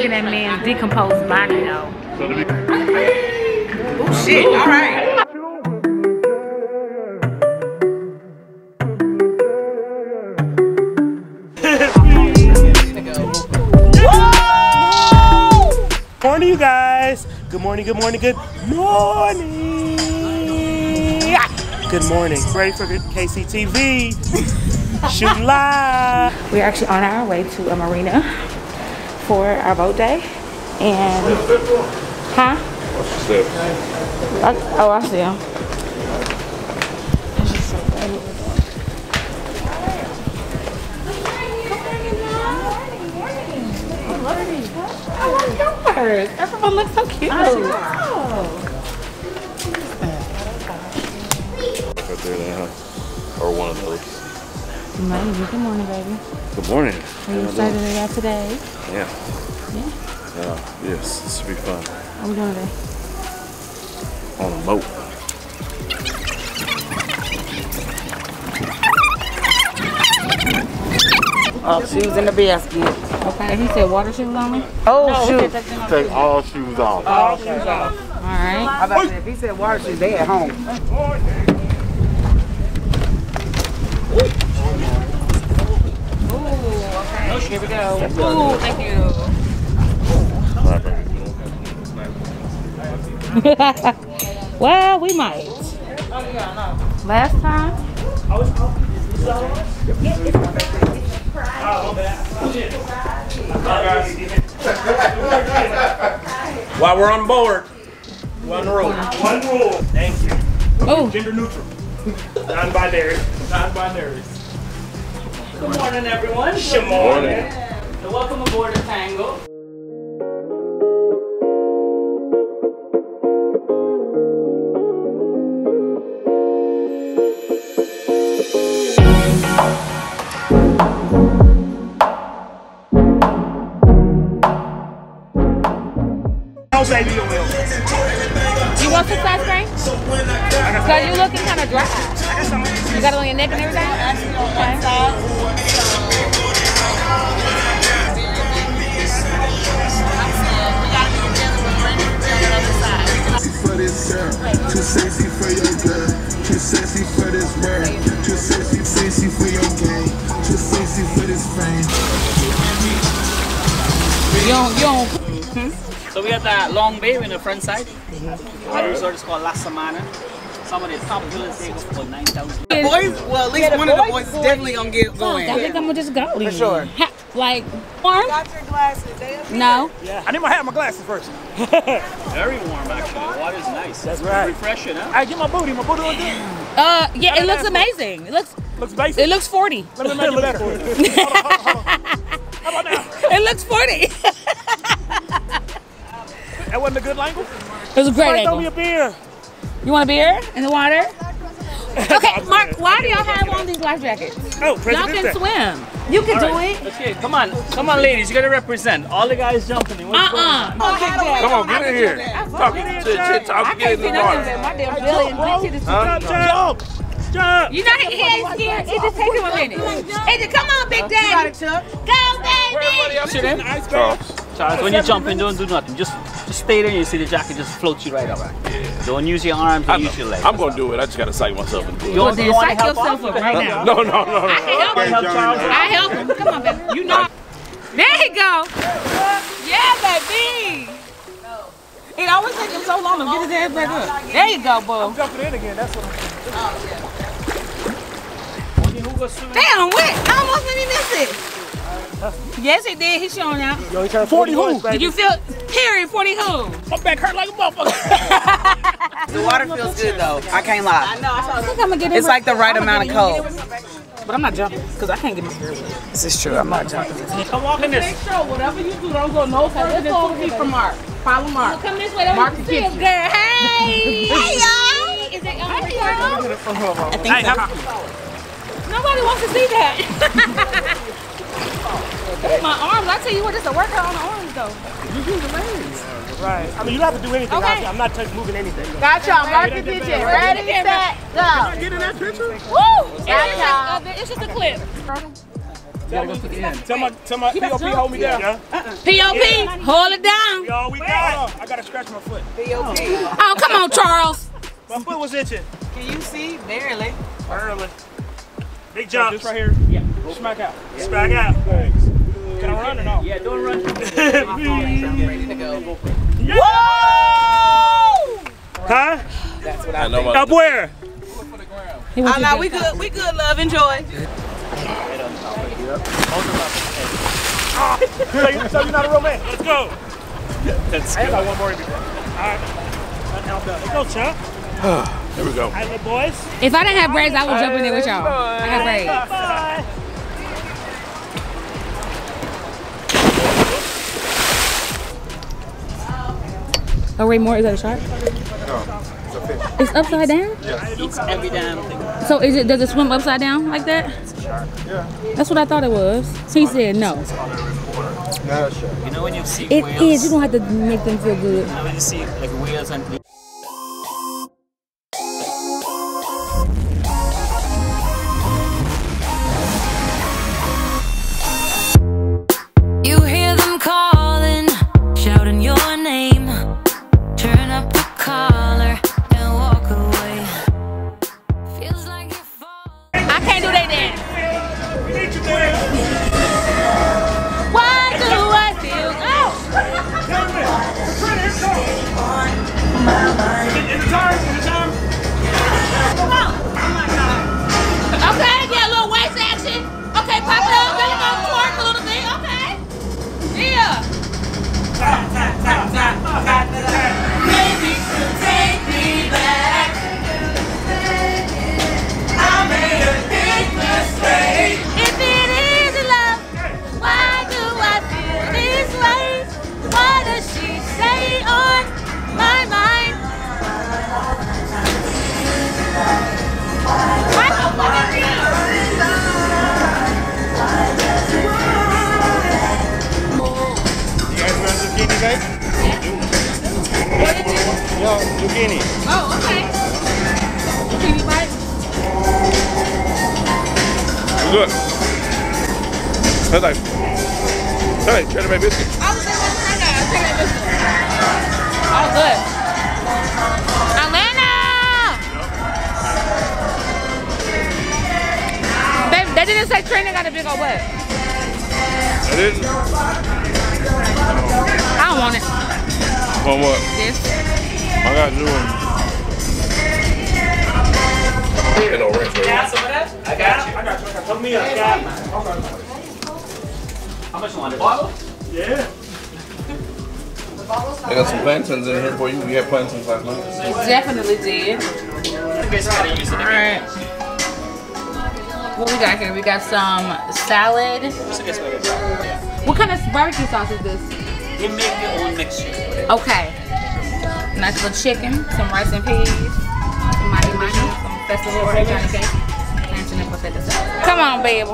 digging that man's decomposed body though. Oh shit, all right. morning, you guys. Good morning, good morning, good morning. Good morning. Ready for KCTV? Shoot live. We're actually on our way to a marina for our boat day. And, huh? I, oh, I see him. Oh my gosh. Everyone looks so cute. Oh, right there, then, huh? Or one of those. Maybe. Good morning, baby. Good morning. Are you excited about today? Yeah. Yeah. Yeah. Yes, this will be fun. What are we doing today? On a boat. Oh, shoes in the basket. Okay, he said water shoes only? Oh, shoot. Take all shoes off. All shoes off. All right. I about to say, if he said water shoes, they at home. Here we go. Ooh, thank you. well, we might. Last time? While we're on board, one rule. One rule. Thank you. Oh, Gender neutral. Non-binary. Non-binary. Good morning, everyone. Good morning. And welcome aboard the Tango. Baby, you you want some sunscreen? Because you looking kind of dry. You got it on your neck and everything? Too sexy for your girl. Too sexy for this world. Too sexy, sexy for your game. Too sexy for this fame. You don't. So we have that long bay in the front side. Our resort is called La Samanna. Some of the top villas they go for 9,000. Boys, well, at least one of the boys is definitely gonna get going. I think I'm gonna just go. For sure. like, warm? Got your glasses. They No. Yeah I need my hat, my glasses first. Very warm, actually. The water's nice. That's right. Refreshing, huh? I get my booty. My booty look good. Uh, yeah, it looks amazing. It looks, Looks basic. it looks 40. Let me make it better. hold on, hold on. How about now? It looks 40. That wasn't a good angle. It was a great Somebody throw me a beer. You want a beer in the water? Okay, Mark, why do y'all have on these life jackets? Oh, Y'all can swim. You can All do right, it. let's get Come on. Come on, ladies. You got to represent. All the guys jumping in. What's uh-uh. going on? Uh-uh. Come on, get in here. Talk, chit, chit, talk, get in the water. My damn belly and big titties. Jump, jump, jump. You know he ain't scared. It just take him a minute. It just, come on, Big Daddy. Go, baby. Sit in. Ice Charles. Charles, when you jump in, don't do nothing. Just just stay there and you see the jacket just floats you right up. Don't use your arms, I don't know. use your legs. I'm gonna do it. I just gotta psych myself into You it. want, Then you want psych help yourself up right now. No, no, no, I can help no. him. Help Charles. I help him. Come on, baby. You know. There you go. Yeah, baby. It always takes him so long to get his ass back up. There you go, boo. Jumping in again. That's what I'm Who goes swimming? Damn, what? I almost didn't miss it. Yes, he did. He's showing out. Yo, he turned 40 who? Did you feel? Period. Forty who? My back hurt like a motherfucker. The water feels good though. I can't lie. I think I'm gonna get it. It's like the right amount of cold. But I'm not jumping because I can't get my hair wet. This is true. I'm not jumping. Come walk in this. Make sure whatever you do, don't go no further than two feet from Mark. Follow Mark. Come this way. Mark can kiss girl. Hey. hey y'all. Is it hey, y'all? Hey, how- Nobody wants to see that. my arms. I tell you what, it's a workout on the arms though. You do the legs. Right. I mean, you don't have to do anything. Okay. I'm not touching, moving anything. Got y'all. Mark the digit. Ready, set, go. Get in that picture? Woo! It's, just a, uh, it's just a clip. Tell my, tell my, tell my POP hold me down. Yeah. P.O.P. Hold it down. Y'all, we got it. I gotta scratch my foot. POP. Oh, come on, Charles. My foot was itching. Can you see? Barely. Early. Big jump. This right here. Yeah. Smack out. Smack out. Thanks. Can I run or no? Yeah, don't run. Ready to go. Huh? That's what I I know think. Up where? Oh, no, we good. We good, love. Enjoy. so, you, so you're not a real man. Let's go. That's I got one more in me. All right. Let's go, Chump. Here we go. All right, little boys. If I didn't have braids, I would jump in there with y'all. I got braids. Oh, Ray Moore, is that a shark? No, It's a fish. It's upside down? eats every damn thing. So is it does it swim upside down like that? Yeah. That's what I thought it was. He said no. You know when you see It whales, is. You don't have to make them feel good. you know when you see like whales and zucchini. Oh, okay. Zucchini bite. Good. That's like. Hey, cheddar bay biscuit. I was saying, I. I'll take that biscuit. Oh, good. Atlanta! Babe, they didn't say training got a big old butt. I didn't. I don't want it. Want what? This. I got you one. You know, rinse right? I got you. I got you. I got you. Put me up, Scott. How much you want? A bottle? Yeah. I got some plantains in here for you. We had plantains last night. Definitely did. You guys gotta use it All What we got here? We got some salad. What? Kind of barbecue sauce is this? You make your own mixture. Okay. Nice little chicken, some rice and peas, some mahi mahi, some festival or Johnny cake, and some potato. Come on, baby.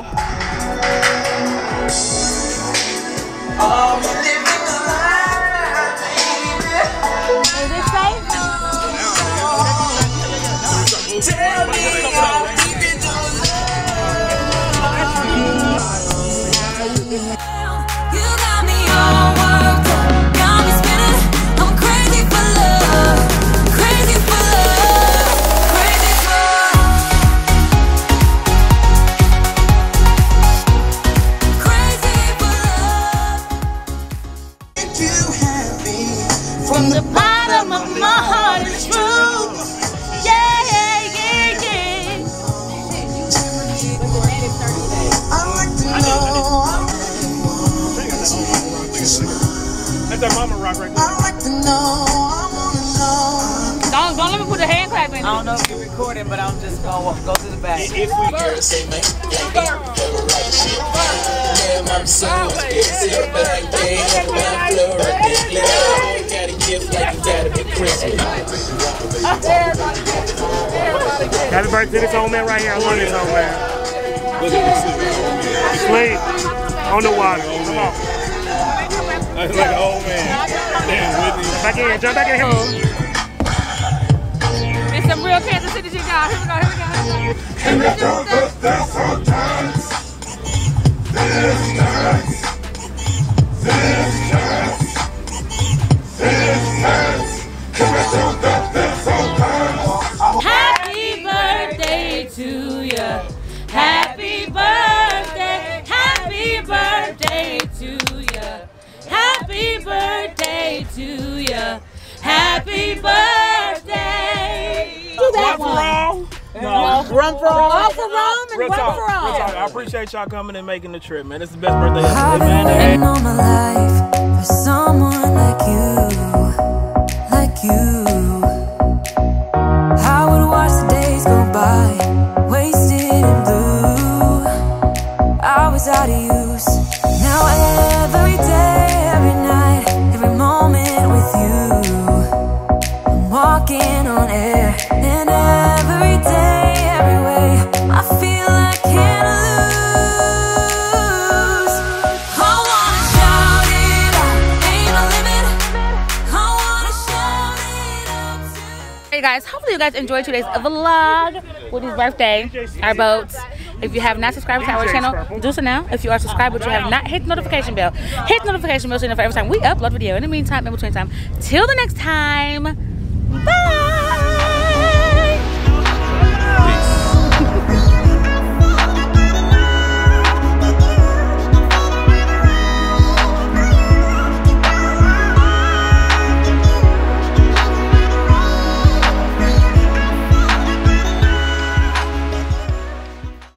That's that mama rock right there. Don't, don't let me put a hand clap in. I don't know if you're recording, but I'm just gonna go to the back. If we Happy birthday to this old man right here. I love this old man. Sleep on the water. Come on. That's like an old man. Damn, Whitney. Back in. Jump back in here. It's some real Kansas City shit, y'all. Here we go, here we go, here we go. Happy to you. Happy birthday. Do that one. wrong? Run for all. All for Rome and Real one talk, for real all. talk. I appreciate y'all coming and making the trip, man. It's the best birthday ever. I've man. been waiting all my life for someone like you, like you. Hey guys, hopefully you guys enjoyed today's vlog with his birthday, our boats. If you have not subscribed to our channel, do so now. If you are subscribed but you have not, hit the notification bell. Hit the notification bell so you know for every time we upload video. In the meantime, in between time, till the next time,